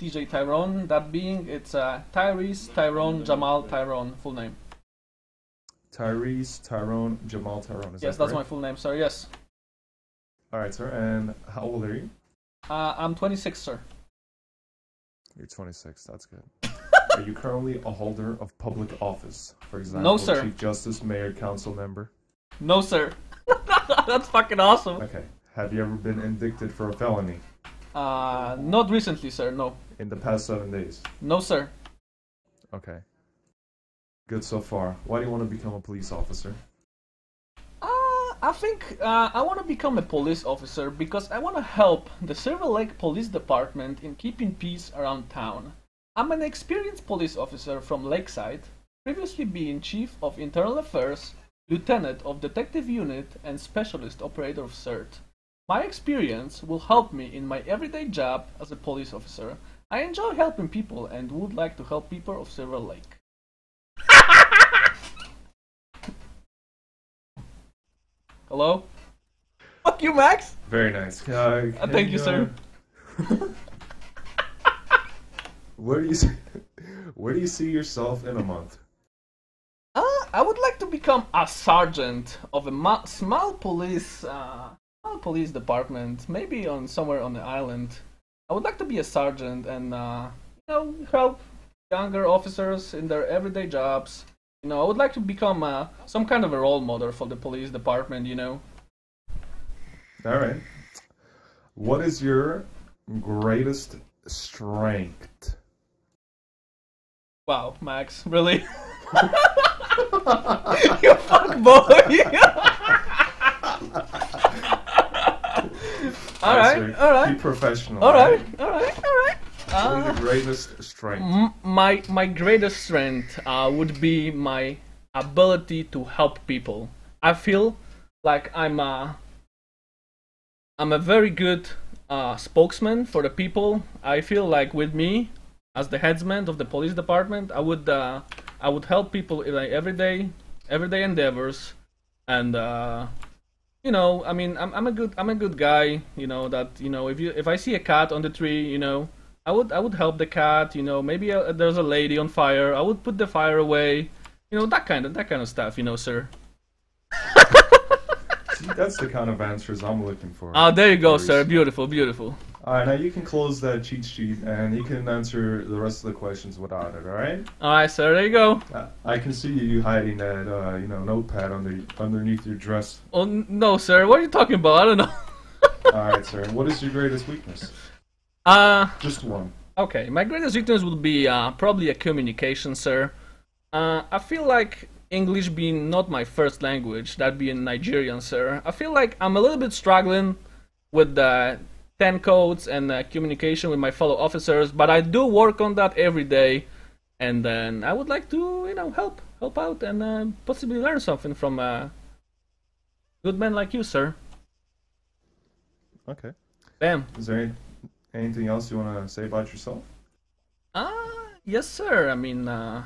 TJ Tyrone. That being, it's uh, Tyrese Tyrone Jamal Tyrone, full name. Tyrese Tyrone Jamal Tyrone. Is yes, that that's my full name, sir. Yes. All right, sir. And how old are you? Uh, I'm 26, sir. You're 26. That's good. are you currently a holder of public office? For example, no, sir. Chief Justice, Mayor, Council member. No, sir. that's fucking awesome. Okay. Have you ever been indicted for a felony Uh, not recently, sir. No. in the past seven days? No, sir. Okay. Good so far. Why do you want to become a police officer? Uh, I think uh, I want to become a police officer because I want to help the Silver Lake Police Department in keeping peace around town. I'm an experienced police officer from Lakeside, previously being Chief of Internal Affairs, Lieutenant of Detective Unit, and Specialist Operator of CERT. My experience will help me in my everyday job as a police officer. I enjoy helping people and would like to help people of Silver Lake. Hello? Fuck you, Max! Very nice. Uh, Uh, thank can you, sir. uh, where do you see, where do you see yourself in a month? Uh, I would like to become a sergeant of a ma- small police, uh, small police department, maybe on somewhere on the island. I would like to be a sergeant and, uh, you know, help younger officers in their everyday jobs. You know, I would like to become uh, some kind of a role model for the police department. You know. All right. What is your greatest strength? Wow, Max, really? you fuck boy. all right, Sir, all right. Professional. Right, all right, all right. Uh, your greatest strength? m- my my greatest strength uh, would be my ability to help people. I feel like I'm a I'm a very good uh, spokesman for the people. I feel like with me as the headsman of the police department, I would uh, I would help people in like everyday everyday endeavors, and uh, you know, I mean, I'm I'm a good I'm a good guy. You know that you know if you if I see a cat on the tree, you know, I would I would help the cat. You know, maybe uh there's a lady on fire. I would put the fire away. You know that kind of that kind of stuff. You know, sir. See, that's the kind of answers I'm looking for. Ah, there you go, sir. Beautiful, beautiful. All right, now you can close that cheat sheet and you can answer the rest of the questions without it. All right? All right, sir. There you go. Uh, I can see you hiding that, uh, you know, notepad under underneath your dress. Oh no, sir. What are you talking about? I don't know. All right, sir. What is your greatest weakness? Uh, Just one. okay. My greatest weakness would be uh, probably a communication, sir. Uh, I feel like English being not my first language, that being Nigerian, sir. I feel like I'm a little bit struggling with the 10 codes and uh, communication with my fellow officers, but I do work on that every day. And then I would like to, you know, help, help out, and uh, possibly learn something from a good man like you, sir. Okay. Bam. Is there any, anything else you want to say about yourself? Uh, yes, sir. I mean, uh,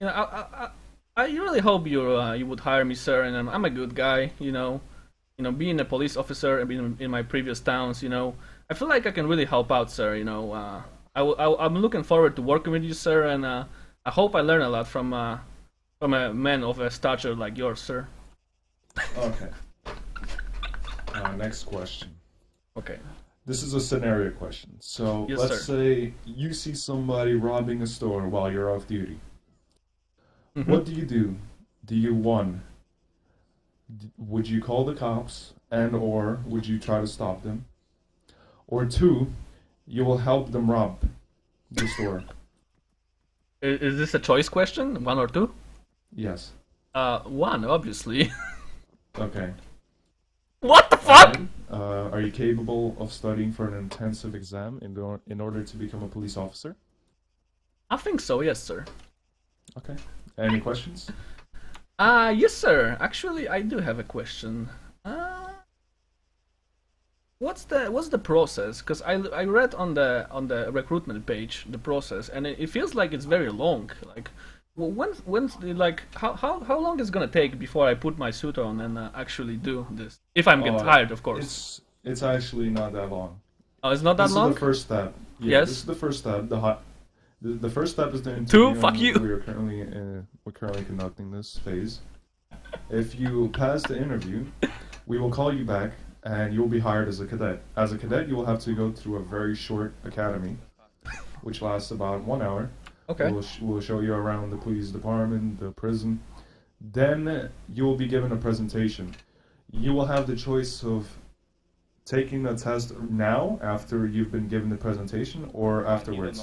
you know, I, I, I, I really hope you, uh, you would hire me, sir. And I'm, I'm a good guy, you know. You know, being a police officer and being in my previous towns, you know, I feel like I can really help out, sir. You know, uh, I, w- I, am looking forward to working with you, sir, and uh, I hope I learn a lot from, uh, from a man of a stature like yours, sir. Okay. Uh, next question. Okay. This is a scenario question. So Yes, let's sir. say you see somebody robbing a store while you're off duty. Mhm. What do you do? Do you one? Would you call the cops and or would you try to stop them? Or two, you will help them rob the store. Is, is this a choice question? One or two? Yes. Uh, one, obviously. Okay. what the fuck? Uh, are you capable of studying for an intensive exam in, the, in order to become a police officer? I think so, yes, sir. Okay. Any questions? Uh, yes, sir. Actually, I do have a question. Uh, what's the what's the process? Because I, I read on the on the recruitment page the process, and it, it feels like it's very long. Like, when when like how how how long is it gonna take before I put my suit on and uh, actually do this? If I'm getting Oh, hired, of course. It's it's actually not that long. Oh, it's not that this long. This is the first step. Yeah, Yes. This is the first step. The hot. The, the first step is the interview. Two? Fuck you. We are currently uh, we're currently conducting this phase. If you pass the interview, we will call you back, and you will be hired as a cadet. As a cadet, you will have to go through a very short academy, which lasts about one hour. Okay. We'll, sh- we'll show you around the police department, the prison. Then you will be given a presentation. You will have the choice of taking the test now, after you've been given the presentation, or afterwards.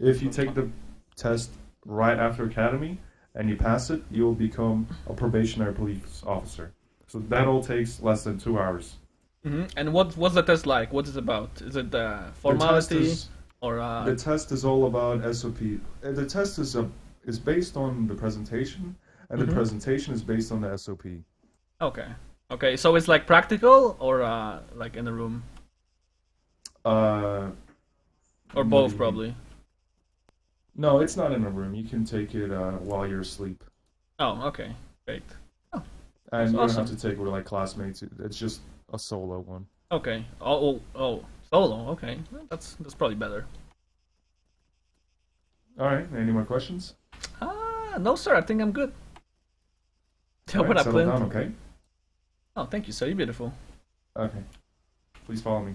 If you take the test right after academy and you pass it, you will become a probationary police officer. So that all takes less than two hours. hmm And what what's the test like? What is it about? Is it uh, The test formality is- or uh, The test is all about SOP. Uh, The test is a, is based on the presentation, and Mhm. the presentation is based on the SOP. okay? Okay, so it's like practical or uh, like in a room Uh, or both you probably. Mean? No, it's not in a room. You can take it uh, while you're asleep, Oh, okay, great. Oh, and That's you don't have to take it with like classmates. It's just a solo one. Okay. Oh, oh, oh, solo. Okay, that's that's probably better. All right. Any more questions? Ah, no, sir. I think I'm good. Yeah, All what right, up, settle down, okay? Oh, thank you, sir. You're beautiful. Okay. Please follow me.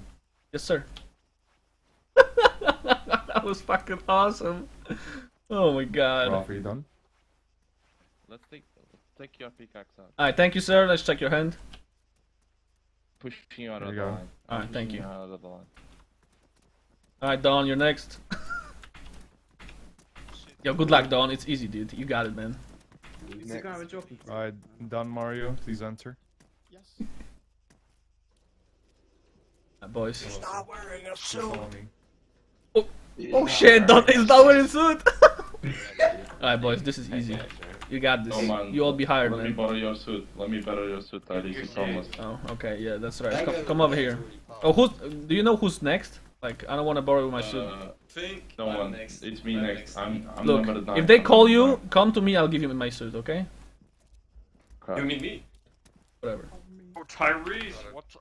Yes, sir. That was fucking awesome. Oh my god. Ralph, are you done? Let's take take your pickaxe out. Alright, thank you, sir. Let's check your hand. Pushing you out There of you the go. line. Alright, thank Pushing you. Out of the line. Alright, Don, you're next. Yo, good luck, Don. It's easy, dude. You got it, man. Who's we're joking All right, Don Mario. Please enter. Uh, boys. Stop wearing a suit. follow me. Oh shit, Don is not wearing a suit. Alright, boys, this is easy. You got this. Oh, man. You all be hired, Let me borrow your suit. Let me borrow your suit. I is almost. Oh, okay, yeah, that's right. Come, come over here. Oh, who's? Do you know who's next? Like, I don't want to borrow my suit. Uh, Think no I'm one. next. It's me I'm next. I'm. I'm Look, number nine. if they call you, come to me. I'll give you my suit, okay? Crap. You mean me? Whatever. Oh, Tyrese. What's